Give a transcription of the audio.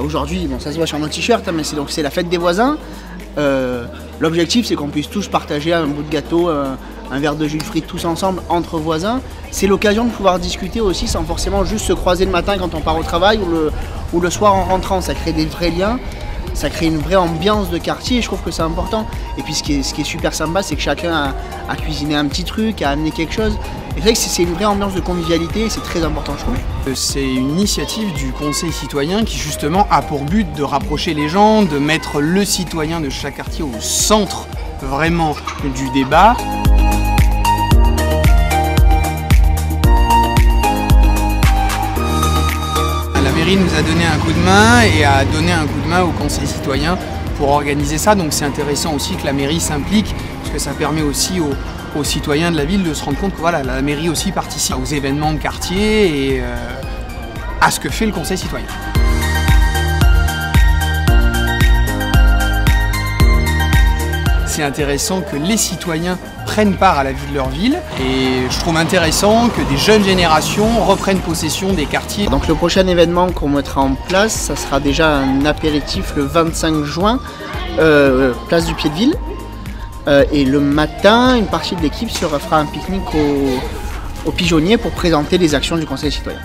aujourd'hui, bon, ça se voit sur nos t-shirts, hein, mais c'est donc la fête des voisins. Euh, L'objectif, c'est qu'on puisse tous partager un bout de gâteau, un, un verre de jus de fruits tous ensemble entre voisins. C'est l'occasion de pouvoir discuter aussi sans forcément juste se croiser le matin quand on part au travail ou le, ou le soir en rentrant. Ça crée des vrais liens ça crée une vraie ambiance de quartier je trouve que c'est important. Et puis ce qui est, ce qui est super sympa, c'est que chacun a, a, cuisiné un petit truc, a amené quelque chose. Et c'est vrai que c'est une vraie ambiance de convivialité et c'est très important, je trouve. Euh, c'est une initiative du Conseil citoyen qui justement a pour but de rapprocher les gens, de mettre le citoyen de chaque quartier au centre vraiment du débat. Nous a donné un coup de main et a donné un coup de main au Conseil citoyen pour organiser ça. Donc c'est intéressant aussi que la mairie s'implique, parce que ça permet aussi aux, citoyens de la ville de se rendre compte que voilà, la mairie aussi participe aux événements de quartier et euh, à ce que fait le Conseil citoyen. Intéressant que les citoyens prennent part à la vie de leur ville. Et je trouve intéressant que des jeunes générations reprennent possession des quartiers. Donc le prochain événement qu'on mettra en place, ça sera déjà un apéritif le 25 juin, euh, place du Pied de Ville. Euh, et le matin, une partie de l'équipe fera un pique-nique au, au pigeonnier pour présenter les actions du Conseil citoyen.